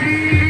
session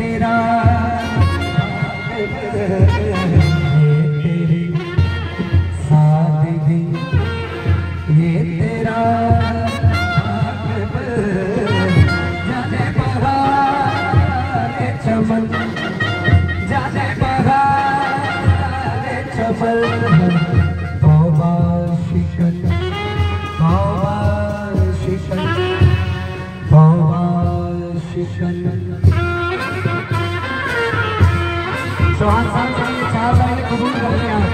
तेरा चौहान साहब चार लाइने कबूल कर करते हैं